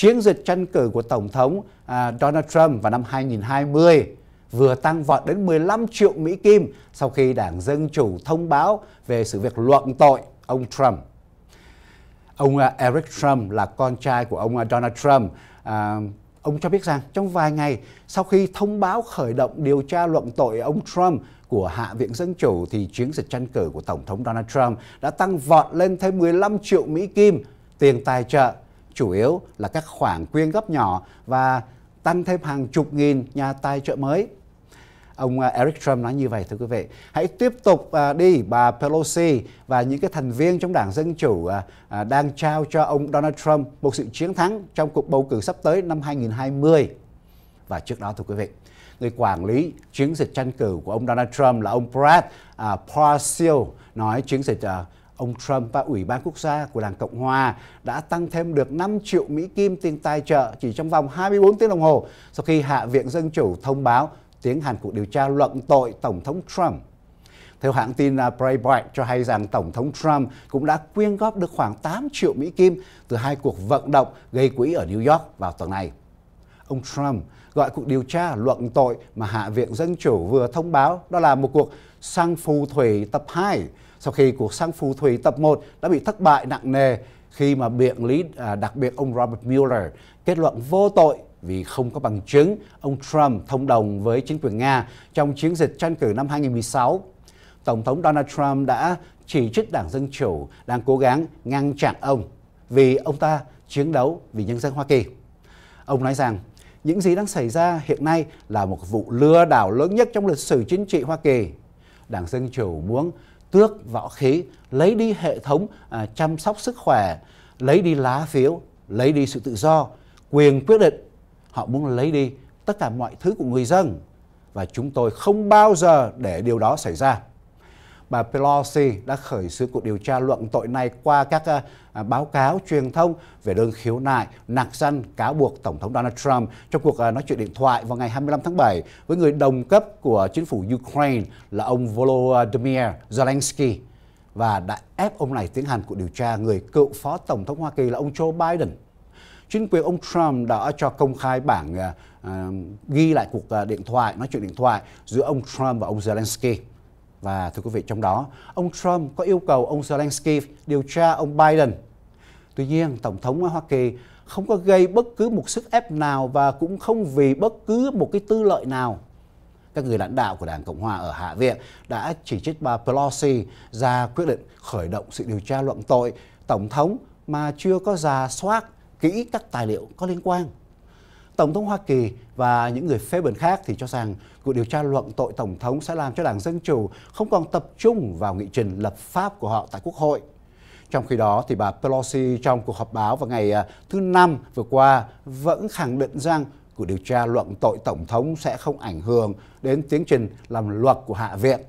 chiến dịch tranh cử của Tổng thống à, Donald Trump vào năm 2020 vừa tăng vọt đến 15 triệu Mỹ Kim sau khi Đảng Dân Chủ thông báo về sự việc luận tội ông Trump. Ông à, Eric Trump là con trai của ông à, Donald Trump. À, ông cho biết rằng trong vài ngày sau khi thông báo khởi động điều tra luận tội ông Trump của Hạ viện Dân Chủ thì chiến dịch tranh cử của Tổng thống Donald Trump đã tăng vọt lên thêm 15 triệu Mỹ Kim tiền tài trợ, chủ yếu là các khoản quyên góp nhỏ và tăng thêm hàng chục nghìn nhà tài trợ mới. Ông à, Eric Trump nói như vậy thưa quý vị. Hãy tiếp tục à, đi bà Pelosi và những cái thành viên trong Đảng Dân Chủ à, đang trao cho ông Donald Trump một sự chiến thắng trong cuộc bầu cử sắp tới năm 2020. Và trước đó thưa quý vị, người quản lý chiến dịch tranh cử của ông Donald Trump là ông Brad Parscale nói chiến dịch ông Trump và Ủy ban Quốc gia của Đảng Cộng Hòa đã tăng thêm được 5 triệu Mỹ Kim tiền tài trợ chỉ trong vòng 24 tiếng đồng hồ sau khi Hạ viện Dân Chủ thông báo tiến hành cuộc điều tra luận tội Tổng thống Trump. Theo hãng tin à, Breitbart cho hay rằng Tổng thống Trump cũng đã quyên góp được khoảng 8 triệu Mỹ Kim từ hai cuộc vận động gây quỹ ở New York vào tuần này. Ông Trump gọi cuộc điều tra luận tội mà Hạ viện Dân Chủ vừa thông báo đó là một cuộc sang phù thủy tập 2 sau khi cuộc sang phù thủy tập 1 đã bị thất bại nặng nề khi mà biện lý à, đặc biệt ông Robert Mueller kết luận vô tội vì không có bằng chứng ông Trump thông đồng với chính quyền Nga trong chiến dịch tranh cử năm 2016. Tổng thống Donald Trump đã chỉ trích Đảng Dân Chủ đang cố gắng ngăn chặn ông vì ông ta chiến đấu vì nhân dân Hoa Kỳ. Ông nói rằng những gì đang xảy ra hiện nay là một vụ lừa đảo lớn nhất trong lịch sử chính trị Hoa Kỳ. Đảng Dân Chủ muốn tước võ khí, lấy đi hệ thống à, chăm sóc sức khỏe, lấy đi lá phiếu, lấy đi sự tự do, quyền quyết định. Họ muốn lấy đi tất cả mọi thứ của người dân và chúng tôi không bao giờ để điều đó xảy ra bà Pelosi đã khởi xướng cuộc điều tra luận tội này qua các uh, báo cáo truyền thông về đơn khiếu nại nạc danh cáo buộc Tổng thống Donald Trump trong cuộc uh, nói chuyện điện thoại vào ngày 25 tháng 7 với người đồng cấp của chính phủ Ukraine là ông Volodymyr Zelensky và đã ép ông này tiến hành cuộc điều tra người cựu phó tổng thống Hoa Kỳ là ông Joe Biden. Chính quyền ông Trump đã cho công khai bảng uh, ghi lại cuộc uh, điện thoại, nói chuyện điện thoại giữa ông Trump và ông Zelensky. Và thưa quý vị, trong đó, ông Trump có yêu cầu ông Zelensky điều tra ông Biden. Tuy nhiên, Tổng thống Hoa Kỳ không có gây bất cứ một sức ép nào và cũng không vì bất cứ một cái tư lợi nào. Các người lãnh đạo của Đảng Cộng Hòa ở Hạ viện đã chỉ trích bà Pelosi ra quyết định khởi động sự điều tra luận tội Tổng thống mà chưa có giả soát kỹ các tài liệu có liên quan. Tổng thống Hoa Kỳ và những người phê bình khác thì cho rằng cuộc điều tra luận tội Tổng thống sẽ làm cho Đảng Dân Chủ không còn tập trung vào nghị trình lập pháp của họ tại Quốc hội. Trong khi đó, thì bà Pelosi trong cuộc họp báo vào ngày à, thứ Năm vừa qua vẫn khẳng định rằng cuộc điều tra luận tội Tổng thống sẽ không ảnh hưởng đến tiến trình làm luật của Hạ viện.